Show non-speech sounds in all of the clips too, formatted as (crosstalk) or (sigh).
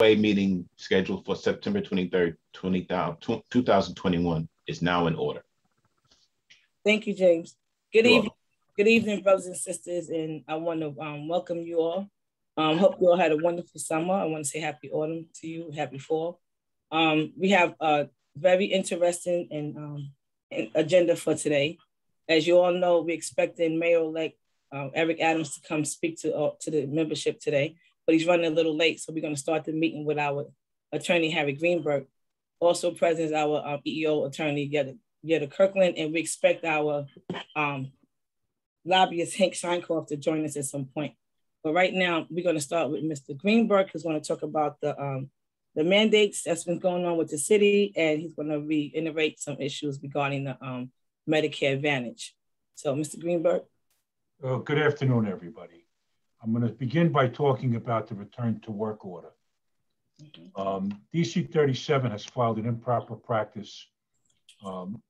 meeting scheduled for September 23rd, 2021 is now in order. Thank you, James. Good You're evening. Welcome. Good evening, brothers and sisters, and I want to um, welcome you all. Um, hope you all had a wonderful summer. I want to say happy autumn to you, happy fall. Um, we have a very interesting and um, agenda for today. As you all know, we're expecting Mayor-elect um, Eric Adams to come speak to, uh, to the membership today, but he's running a little late, so we're going to start the meeting with our attorney, Harry Greenberg. Also present is our um, EEO attorney, Yetta, Yetta Kirkland, and we expect our um, lobbyist, Hank Sheinkopf, to join us at some point. But right now, we're going to start with Mr. Greenberg, who's going to talk about the um, the mandates that's been going on with the city, and he's going to reiterate some issues regarding the um, Medicare Advantage. So, Mr. Greenberg. Uh, good afternoon, everybody. I'm going to begin by talking about the return to work order. Mm-hmm. Um, DC 37 has filed an improper practice um,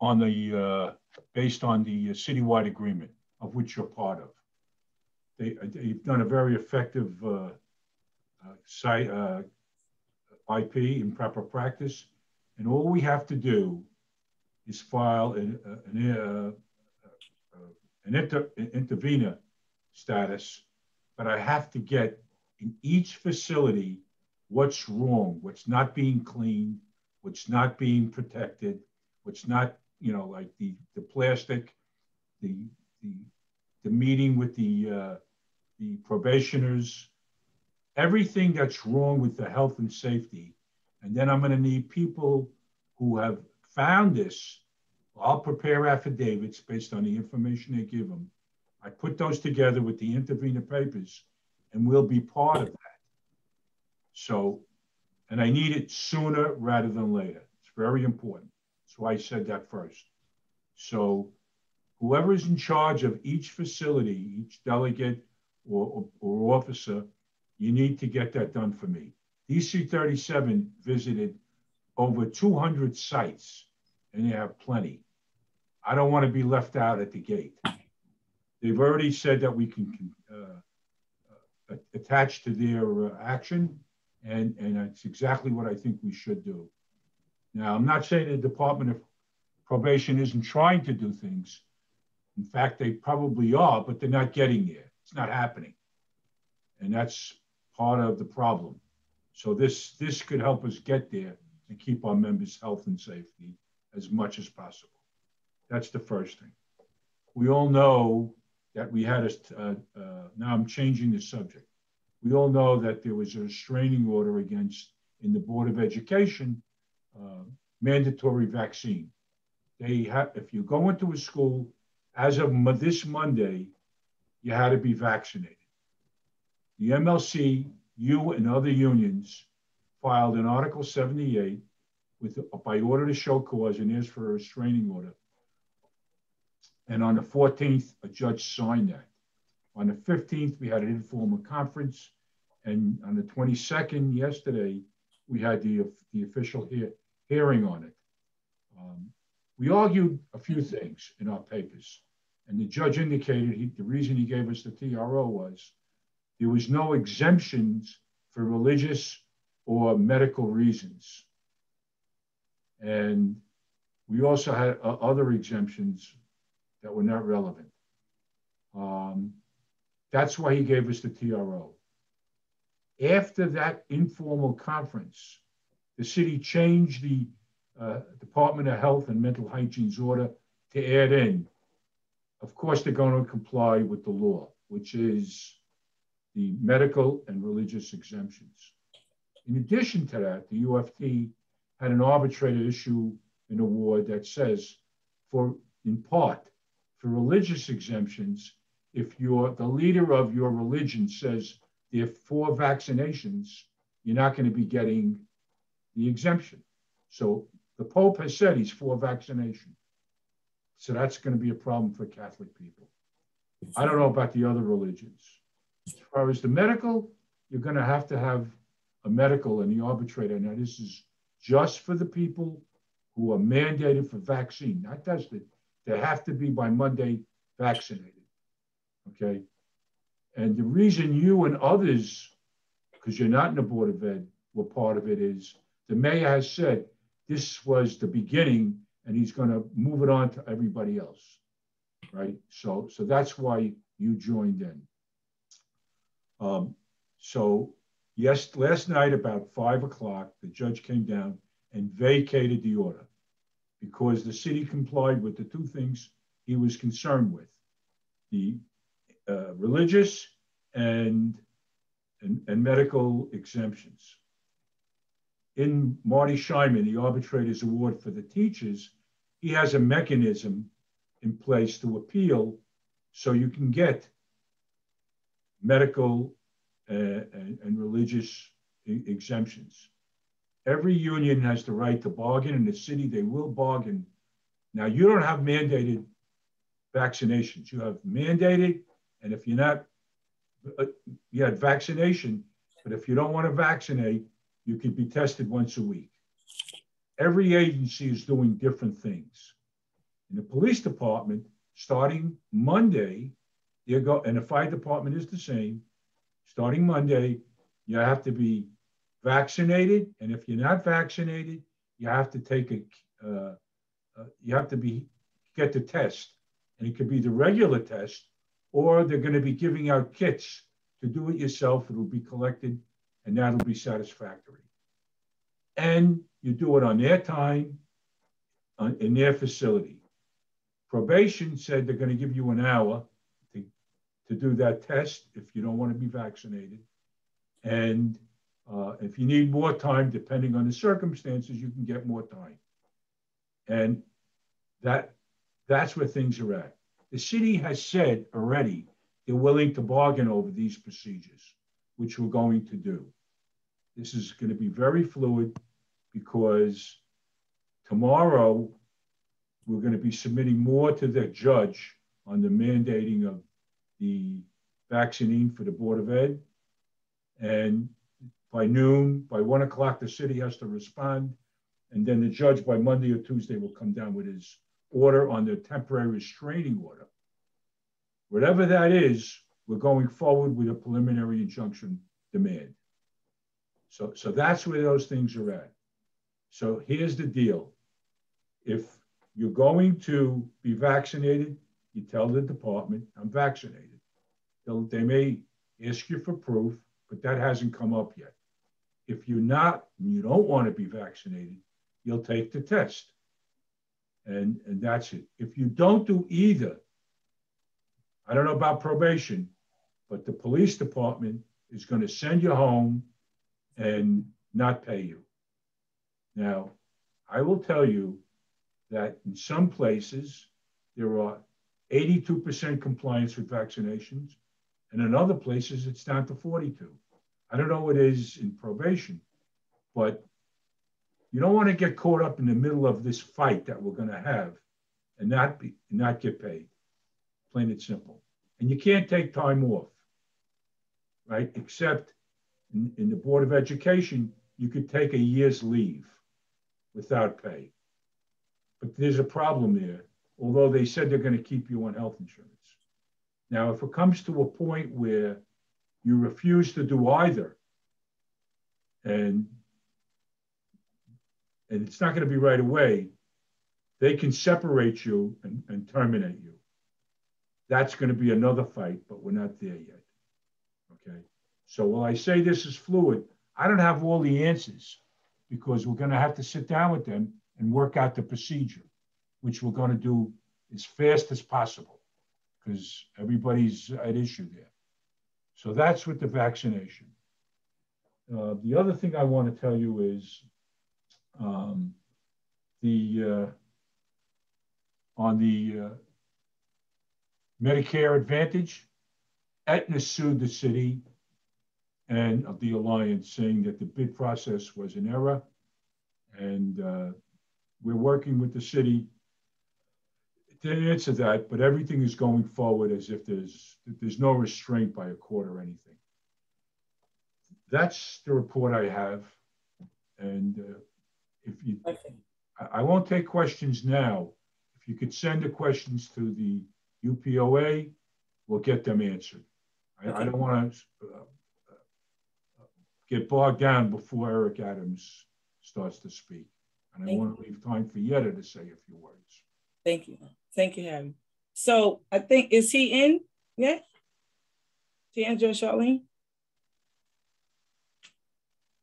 on the uh, based on the citywide agreement of which you're part of. They, they've done a very effective uh, uh, site, uh, IP improper practice, and all we have to do is file an, an, uh, uh, an, inter, an intervener status, but I have to get in each facility what's wrong, what's not being cleaned, what's not being protected, what's not, you know, like the, the plastic, the, the, the meeting with the, uh, the probationers, everything that's wrong with the health and safety. And then I'm going to need people who have found this. I'll prepare affidavits based on the information they give them. I put those together with the intervener papers, and we'll be part of that. So, and I need it sooner rather than later. It's very important. That's why I said that first. So, whoever is in charge of each facility, each delegate or, or, or officer, you need to get that done for me. DC 37 visited over 200 sites, and they have plenty. I don't want to be left out at the gate. They've already said that we can uh, uh, attach to their uh, action, and, and that's exactly what I think we should do. Now, I'm not saying the Department of Probation isn't trying to do things. In fact, they probably are, but they're not getting there. It's not happening. And that's part of the problem. So this, this could help us get there and keep our members' health and safety as much as possible. That's the first thing. We all know that we had a, uh, uh, now I'm changing the subject. We all know that there was a restraining order against, in the Board of Education, uh, mandatory vaccine. They have, if you go into a school, as of this Monday, you had to be vaccinated. The MLC, you and other unions filed an Article 78 with by order to show cause and asked for a restraining order. And on the 14th, a judge signed that. On the 15th, we had an informal conference. And on the 22nd, yesterday, we had the, the official hearing on it. Um, we argued a few things in our papers. And the judge indicated he, the reason he gave us the TRO was there was no exemptions for religious or medical reasons. And we also had uh, other exemptions that were not relevant. Um, that's why he gave us the TRO. After that informal conference, the city changed the uh, Department of Health and Mental Hygiene's order to add in. Of course, they're going to comply with the law, which is the medical and religious exemptions. In addition to that, the UFT had an arbitrator issue an award that says, for in part, for religious exemptions, if you're the leader of your religion says there are four vaccinations, you're not going to be getting the exemption. So the Pope has said he's for vaccination. So that's going to be a problem for Catholic people. I don't know about the other religions. As far as the medical, you're going to have to have a medical and the arbitrator. Now, this is just for the people who are mandated for vaccine, not tested. They have to be by Monday vaccinated. Okay. And the reason you and others because you're not in the Board of Ed, well, part of it is the mayor has said this was the beginning and he's going to move it on to everybody else. Right. So, so that's why you joined in. Um, so, yes, last night about five o'clock, the judge came down and vacated the order because the city complied with the two things he was concerned with the uh, religious and, and, and medical exemptions. In Marty Scheinman, the arbitrator's award for the teachers, he has a mechanism in place to appeal so you can get medical uh, and, and, religious exemptions. Every union has the right to bargain in the city, they will bargain. Now, you don't have mandated vaccinations. You have mandated, and if you're not, uh, you had vaccination, but if you don't want to vaccinate, you can be tested once a week. Every agency is doing different things. In the police department, starting Monday, you go, and the fire department is the same. Starting Monday, you have to be vaccinated, and if you're not vaccinated, you have to take a, uh, uh, you have to be get the test, and it could be the regular test, or they're going to be giving out kits to do it yourself. It'll be collected, and that'll be satisfactory. And you do it on their time, on, in their facility. Probation said they're going to give you an hour to, to do that test if you don't want to be vaccinated. And uh, if you need more time, depending on the circumstances, you can get more time. And that that's where things are at. The city has said already they're willing to bargain over these procedures, which we're going to do. This is going to be very fluid because tomorrow we're going to be submitting more to the judge on the mandating of the vaccine for the Board of Ed. And by noon, by one o'clock, the city has to respond. And then the judge by Monday or Tuesday will come down with his order on the temporary restraining order. Whatever that is, we're going forward with a preliminary injunction demand. So, so that's where those things are at. So here's the deal. If you're going to be vaccinated, you tell the department, I'm vaccinated. They'll, they may ask you for proof, but that hasn't come up yet. If you're not, and you don't want to be vaccinated, you'll take the test. And, and that's it. If you don't do either, I don't know about probation, but the police department is going to send you home and not pay you. Now, I will tell you that in some places there are 82% compliance with vaccinations, and in other places it's down to 42. I don't know what it is in probation, but you don't want to get caught up in the middle of this fight that we're going to have and not be not get paid. Plain and simple. And you can't take time off, right? Except in, in the Board of Education, you could take a year's leave without pay. But there's a problem there, although they said they're going to keep you on health insurance. Now, if it comes to a point where you refuse to do either, and and it's not going to be right away, they can separate you and, and terminate you. That's going to be another fight, but we're not there yet. Okay. So while I say this is fluid, I don't have all the answers because we're going to have to sit down with them and work out the procedure, which we're going to do as fast as possible because everybody's at issue there. So that's with the vaccination. Uh, the other thing I want to tell you is um, the uh, on the uh, Medicare Advantage, Aetna sued the city and of the alliance, saying that the bid process was an error, and uh, we're working with the city to answer that. But everything is going forward as if there's there's no restraint by a court or anything. That's the report I have, and uh, if you, okay. I, I won't take questions now. If you could send the questions to the UPOA, we'll get them answered. I, okay. I don't want to uh, get bogged down before Eric Adams starts to speak. And Thank I want to leave time for Yetta to say a few words. Thank you. Thank you, Harry. So I think, is he in yet? D'Angelo Charlene?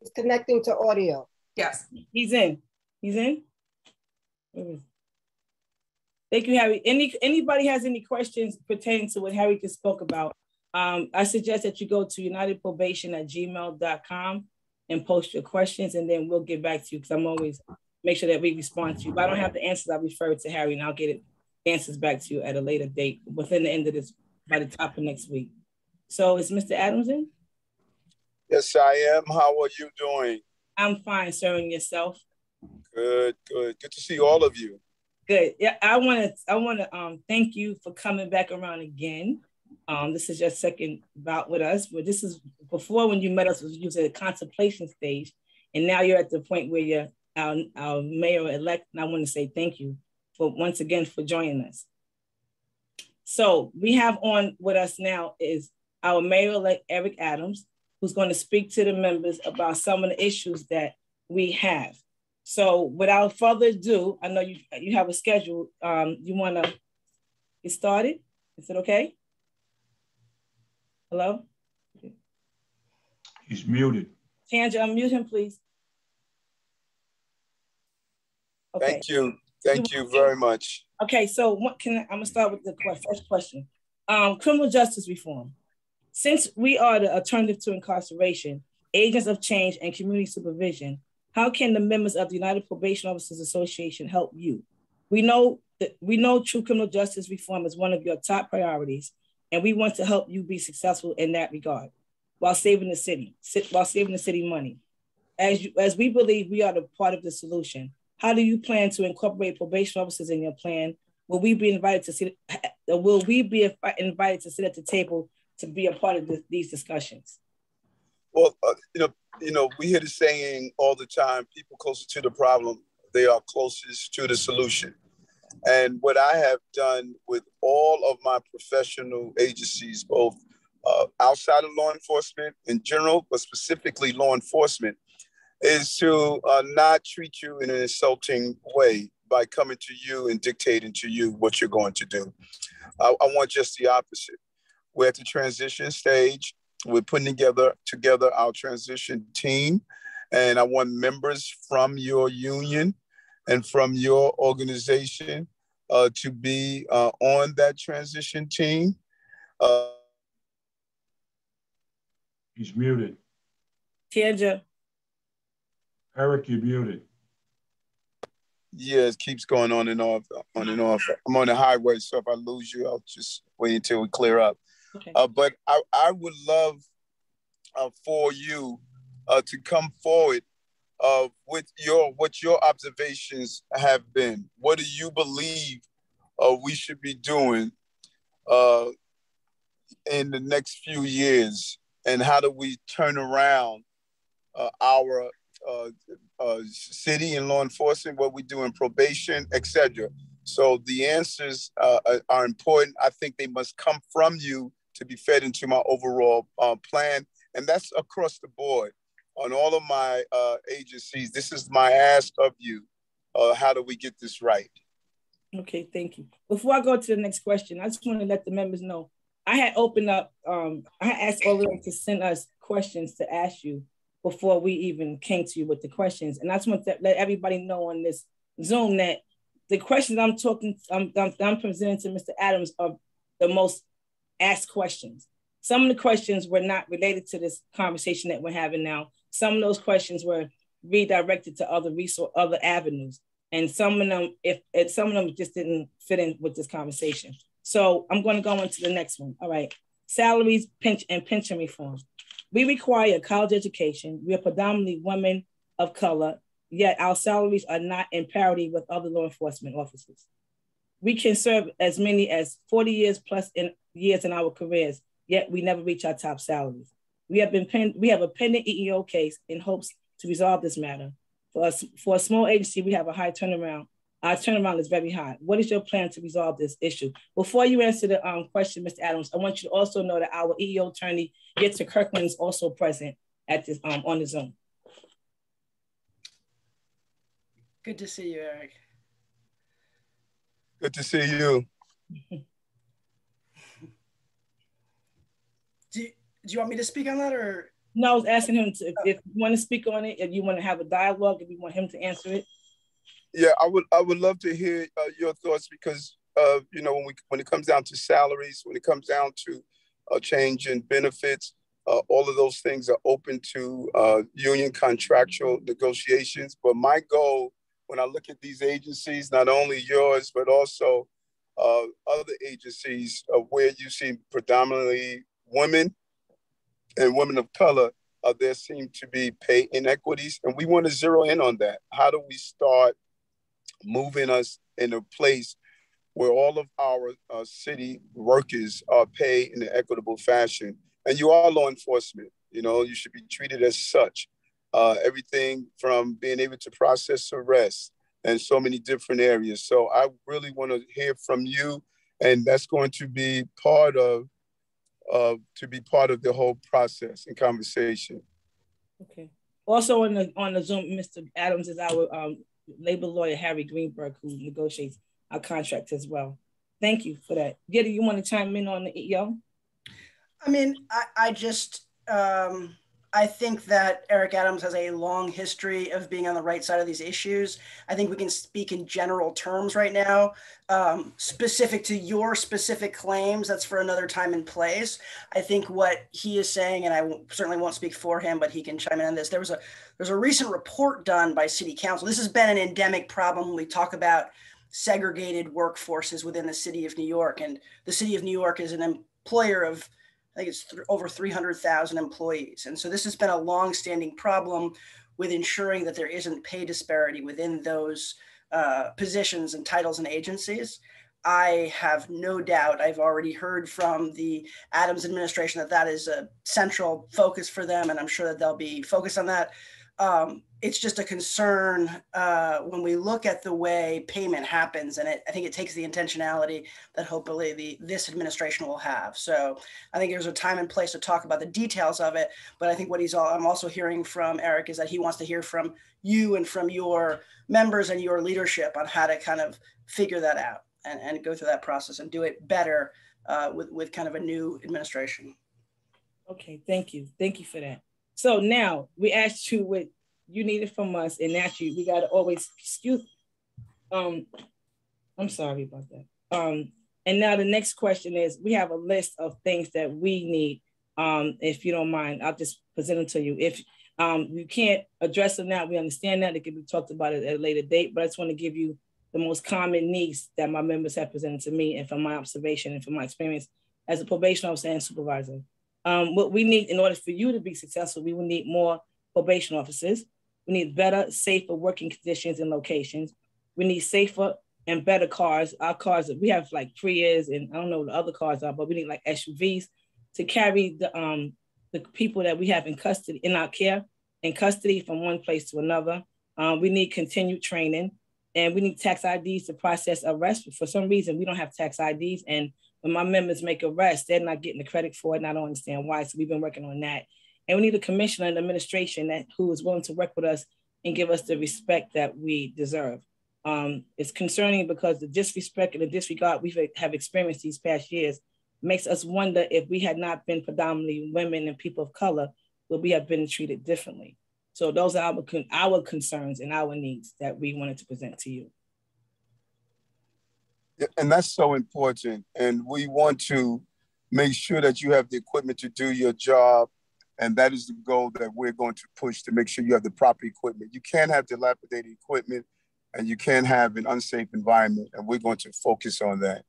It's connecting to audio. Yes. He's in. He's in. Thank you, Harry. Any anybody has any questions pertaining to what Harry just spoke about? Um, I suggest that you go to unitedprobation at gmail.com and post your questions, and then we'll get back to you because I'm always make sure that we respond to you. If I don't have the answers, I'll refer it to Harry and I'll get it answers back to you at a later date within the end of this by the top of next week. So is Mr. Adams in? Yes, I am. How are you doing? I'm fine, sir, and yourself. Good, good. Good to see all of you. Good. Yeah, I want to I want to um thank you for coming back around again. Um, this is your second bout with us, but this is before when you met us, you was at a contemplation stage, and now you're at the point where you're our, our mayor elect, and I want to say thank you for once again for joining us. So we have on with us now is our mayor elect Eric Adams, who's going to speak to the members about some of the issues that we have. So without further ado, I know you you have a schedule. Um, you want to get started? Is it okay? Hello? He's muted. Tanja, unmute him, please. Okay. Thank you. Thank you very much. Okay, so what can I, I'm gonna start with the first question. Um, criminal justice reform. Since we are the alternative to incarceration, agents of change, and community supervision, how can the members of the United Probation Officers Association help you? We know that we know true criminal justice reform is one of your top priorities, and we want to help you be successful in that regard, while saving the city, while saving the city money. As you, as we believe we are the part of the solution, how do you plan to incorporate probation officers in your plan? Will we be invited to sit? (laughs) Will we be invited to sit at the table to be a part of these discussions? Well, uh, you know, you know, we hear the saying all the time: people closer to the problem, they are closest to the solution. And what I have done with all of my professional agencies, both uh, outside of law enforcement in general, but specifically law enforcement, is to uh, not treat you in an insulting way by coming to you and dictating to you what you're going to do. I, I want just the opposite. We're at the transition stage. We're putting together together our transition team, and I want members from your union and from your organization uh, to be uh, on that transition team. Uh, He's muted. Tanja. Eric, you're muted. Yeah, it keeps going on and off, on and off. I'm on the highway, so if I lose you, I'll just wait until we clear up. Okay. Uh, but I, I would love uh, for you uh, to come forward uh, with your what your observations have been. What do you believe uh, we should be doing uh, in the next few years, and how do we turn around uh, our uh, uh, city and law enforcement, what we do in probation, etc. So the answers uh, are, are important. I think they must come from you to be fed into my overall uh, plan, and that's across the board on all of my uh, agencies. This is my ask of you. Uh, how do we get this right? Okay, thank you. Before I go to the next question, I just want to let the members know I had opened up. Um, I asked all of them to send us questions to ask you before we even came to you with the questions. And I just want to let everybody know on this Zoom that the questions I'm talking, I'm, I'm, I'm presenting to Mr. Adams are the most asked questions. Some of the questions were not related to this conversation that we're having now. Some of those questions were redirected to other resource, other avenues. And some of them, if, if some of them just didn't fit in with this conversation. So I'm going to go into the next one. All right. Salaries, pinch, and pension reform. We require a college education. We are predominantly women of color, yet our salaries are not in parity with other law enforcement officers. We can serve as many as 40 years plus in years in our careers, yet we never reach our top salaries. We have been pen, we have a pending EEO case in hopes to resolve this matter. For us, for a small agency, we have a high turnaround. Our turnaround is very high. What is your plan to resolve this issue? Before you answer the um, question, Mr. Adams, I want you to also know that our EEO attorney, Yetta Kirkland, is also present. at this um on the Zoom. Good to see you, Eric. Good to see you. (laughs) do, you, do you want me to speak on that or? No, I was asking him to, if, if you want to speak on it, if you want to have a dialogue, if you want him to answer it. Yeah, I would. I would love to hear uh, your thoughts because uh, you know when we when it comes down to salaries, when it comes down to a change in benefits, uh, all of those things are open to uh, union contractual negotiations. But my goal when I look at these agencies, not only yours, but also uh, other agencies uh, where you see predominantly women and women of color, uh, there seem to be pay inequities. And we want to zero in on that. How do we start moving us in a place where all of our uh, city workers are paid in an equitable fashion? And you are law enforcement, you know, you should be treated as such uh, everything from being able to process arrests and so many different areas. So I really want to hear from you, and that's going to be part of uh, to be part of the whole process and conversation. Okay. Also on the on the Zoom, Mr. Adams is our um, labor lawyer Harry Greenberg, who negotiates our contract as well. Thank you for that. Yetta, you want to chime in on the EO? I mean, I, I just um I think that Eric Adams has a long history of being on the right side of these issues. I think we can speak in general terms right now, um, specific to your specific claims. That's for another time and place. I think what he is saying, and I certainly won't speak for him, but he can chime in on this. There was a there's a recent report done by City Council. This has been an endemic problem when we talk about segregated workforces within the city of New York, and the city of New York is an employer of I think it's th- over 300,000 employees. And so this has been a long-standing problem with ensuring that there isn't pay disparity within those uh, positions and titles and agencies. I have no doubt, I've already heard from the Adams administration that that is a central focus for them, and I'm sure that they'll be focused on that um, it's just a concern uh, when we look at the way payment happens, and it, I think it takes the intentionality that hopefully the this administration will have. So I think there's a time and place to talk about the details of it. But I think what he's all I'm also hearing from Eric is that he wants to hear from you and from your members and your leadership on how to kind of figure that out and, and go through that process and do it better uh, with with kind of a new administration. Okay, thank you, thank you for that. So now we asked you what you need it from us, and naturally we gotta always excuse. Um, I'm sorry about that. Um, and now the next question is: we have a list of things that we need. Um, if you don't mind, I'll just present them to you. If um, you can't address them now, we understand that it can be talked about at a later date. But I just want to give you the most common needs that my members have presented to me, and from my observation and from my experience as a probation officer and supervisor. Um, what we need in order for you to be successful, we will need more probation officers. We need better, safer working conditions and locations. We need safer and better cars. Our cars, we have like Prius and I don't know what the other cars are, but we need like SUVs to carry the um the people that we have in custody in our care in custody from one place to another. Um, we need continued training and we need tax IDs to process arrests. For some reason, we don't have tax IDs and when my members make arrests, they're not getting the credit for it, and I don't understand why. So we've been working on that. And we need a commissioner and administration that who is willing to work with us and give us the respect that we deserve. Um, it's concerning because the disrespect and the disregard we have experienced these past years makes us wonder if we had not been predominantly women and people of color, would we have been treated differently? So those are our, our concerns and our needs that we wanted to present to you and that's so important. And we want to make sure that you have the equipment to do your job. And that is the goal that we're going to push to make sure you have the proper equipment. You can't have dilapidated equipment and you can't have an unsafe environment. And we're going to focus on that.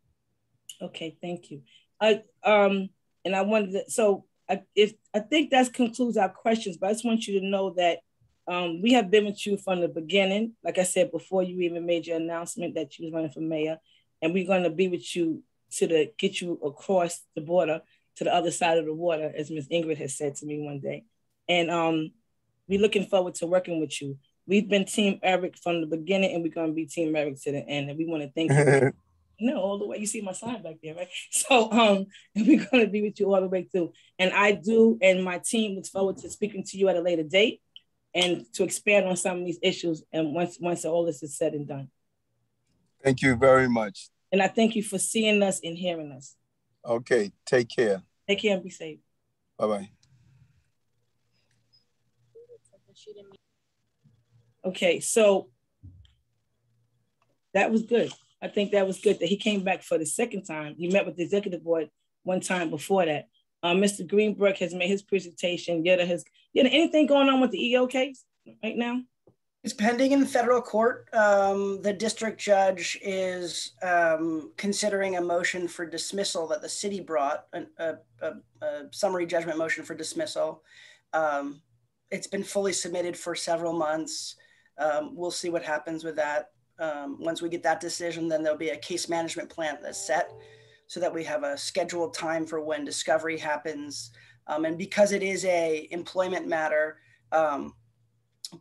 Okay, thank you. I um and I wanted to, so I, if I think that concludes our questions, but I just want you to know that um, we have been with you from the beginning. Like I said before, you even made your announcement that you was running for mayor, and we're going to be with you to the get you across the border to the other side of the water, as Ms. Ingrid has said to me one day. And um, we're looking forward to working with you. We've been Team Eric from the beginning, and we're going to be Team Eric to the end. And we want to thank you (laughs) No, all the way. You see my sign back there, right? (laughs) So um, (laughs) we're gonna be with you all the way through. And I do, and my team looks forward to speaking to you at a later date and to expand on some of these issues. And once once all this is said and done. Thank you very much. And I thank you for seeing us and hearing us. Okay, take care. Take care and be safe. Bye bye. Okay, so that was good. I think that was good that he came back for the second time. He met with the executive board one time before that. Uh, Mr. Greenberg has made his presentation. Yet has yet anything going on with the EO case right now? It's pending in federal court. Um, the district judge is um, considering a motion for dismissal that the city brought, a, a, a summary judgment motion for dismissal. Um, it's been fully submitted for several months. Um, we'll see what happens with that. Um, once we get that decision, then there'll be a case management plan that's set so that we have a scheduled time for when discovery happens. Um, and because it is a employment matter, um,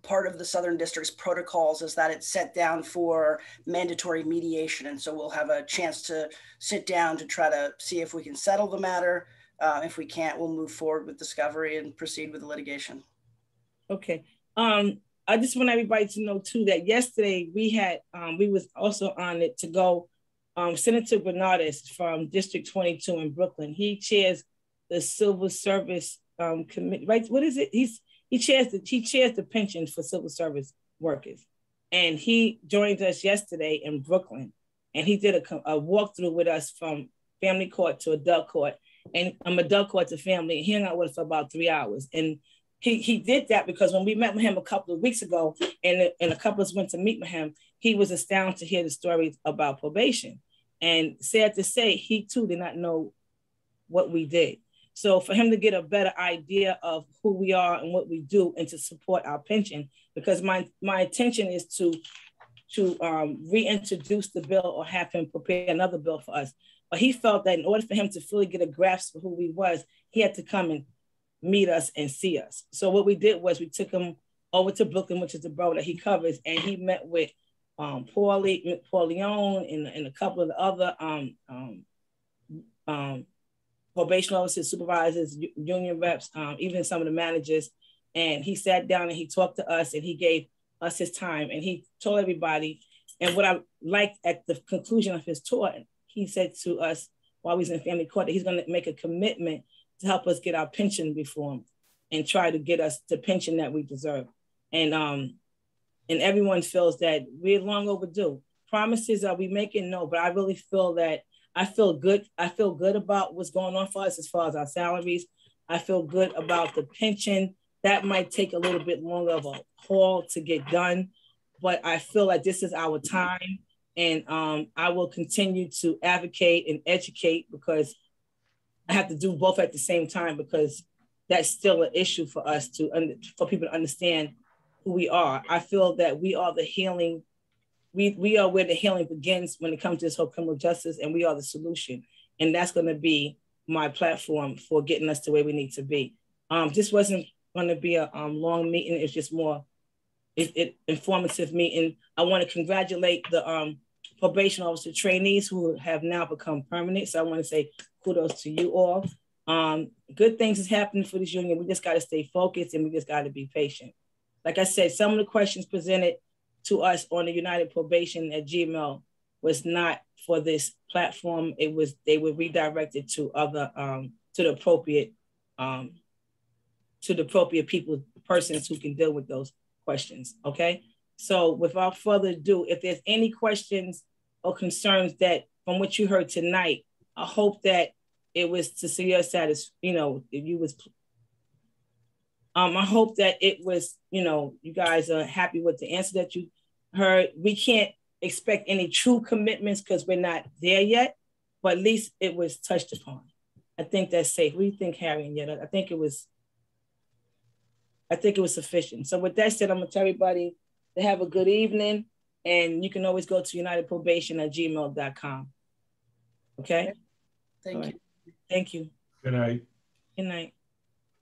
part of the Southern District's protocols is that it's set down for mandatory mediation. And so we'll have a chance to sit down to try to see if we can settle the matter. Uh, if we can't, we'll move forward with discovery and proceed with the litigation. Okay. Um, I just want everybody to know too that yesterday we had um, we was also on it to go. Um, Senator Gounardes from District 22 in Brooklyn. He chairs the Civil Service um, Committee. Right? What is it? He's he chairs the he chairs the pension for civil service workers, and he joined us yesterday in Brooklyn, and he did a, a walkthrough with us from family court to adult court, and um, adult court to family. He hung out with us for about three hours, and he he did that because when we met with him a couple of weeks ago, and and a couple of us went to meet with him, he was astounded to hear the stories about probation, and sad to say, he too did not know what we did. So for him to get a better idea of who we are and what we do, and to support our pension, because my my intention is to to um, reintroduce the bill or have him prepare another bill for us. But he felt that in order for him to fully get a grasp of who we was, he had to come and meet us and see us. So what we did was we took him over to Brooklyn, which is the borough that he covers, and he met with um, Paul, Le- Paul Leon and, and a couple of the other um, um, um, probation officers, supervisors, union reps, um, even some of the managers. And he sat down and he talked to us and he gave us his time and he told everybody. And what I liked at the conclusion of his tour, he said to us while we was in family court that he's going to make a commitment to help us get our pension reform and try to get us the pension that we deserve. And um, and everyone feels that we're long overdue. Promises are we making? No, but I really feel that I feel good. I feel good about what's going on for us as far as our salaries. I feel good about the pension. That might take a little bit longer of a haul to get done, but I feel like this is our time. And um, I will continue to advocate and educate because I have to do both at the same time because that's still an issue for us to for people to understand who we are. I feel that we are the healing. We we are where the healing begins when it comes to this whole criminal justice, and we are the solution. And that's going to be my platform for getting us to where we need to be. Um, this wasn't going to be a um, long meeting. It's just more it, it, informative meeting. I want to congratulate the um, probation officer trainees who have now become permanent. So I want to say kudos to you all. Um, good things is happening for this union. We just got to stay focused and we just got to be patient. Like I said, some of the questions presented to us on the United Probation at Gmail was not for this platform. It was they were redirected to other um, to the appropriate um, to the appropriate people persons who can deal with those questions. Okay. So without further ado, if there's any questions or concerns that from what you heard tonight, I hope that it was to see your satisfaction, you know, if you was um, I hope that it was, you know, you guys are happy with the answer that you heard. We can't expect any true commitments because we're not there yet, but at least it was touched upon. I think that's safe. What do you think, Harry and Yetta? I think it was, I think it was sufficient. So with that said, I'm gonna tell everybody to have a good evening and you can always go to unitedprobation at gmail.com. Okay? Thank you. Thank you. Good night. Good night.